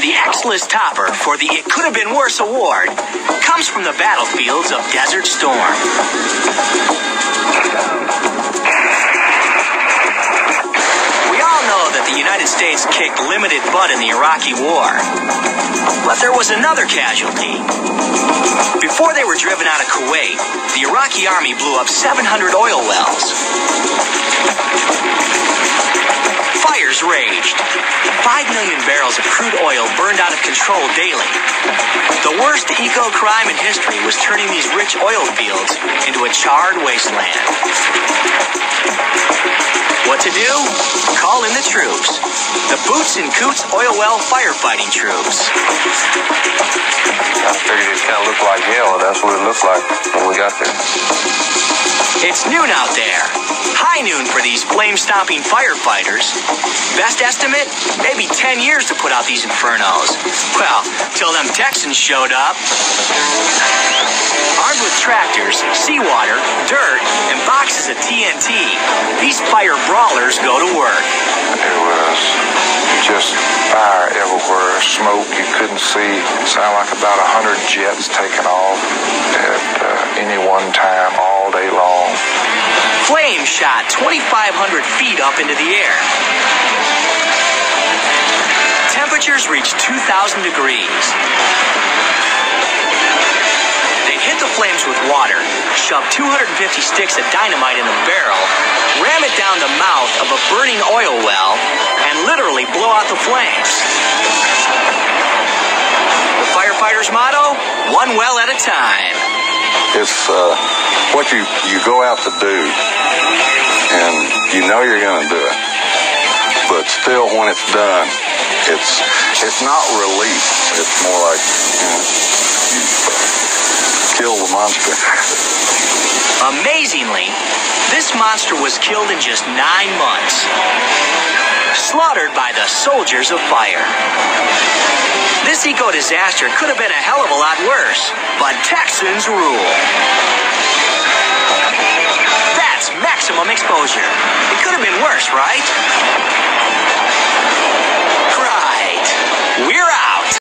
And the X-list topper for the It Could Have Been Worse award comes from the battlefields of Desert Storm. We all know that the United States kicked limited butt in the Iraqi War. But there was another casualty. Before they were driven out of Kuwait, the Iraqi army blew up 700 oil wells. Raged. Five million barrels of crude oil burned out of control daily. The worst eco-crime in history was turning these rich oil fields into a charred wasteland. What to do? Call in the troops. The Boots and Coots Oil Well Firefighting Troops. I figured it kind of looked like hell. That's what it looked like when we got there. It's noon out there. High noon for these flame-stopping firefighters. Best estimate? Maybe 10 years to put out these infernos. Well, till them Texans showed up. Armed with tractors, seawater, dirt, and boxes of TNT, these fire brawlers go to work. It was just fire everywhere, smoke you couldn't see. Sound like about a hundred jets taking off at uh, any one time. Flame shot 2,500 feet up into the air. Temperatures reached 2,000 degrees. They hit the flames with water, shove 250 sticks of dynamite in a barrel, ram it down the mouth of a burning oil well, and literally blow out the flames. The firefighters' motto one well at a time. It's uh, what you, you go out to do, and you know you're going to do it. But still, when it's done, it's it's not relief. It's more like you know, you kill the monster. Amazingly, this monster was killed in just nine months. Slaughtered by the soldiers of fire. This eco disaster could have been a hell of a lot worse, but Texans rule. Exposure. It could have been worse, right?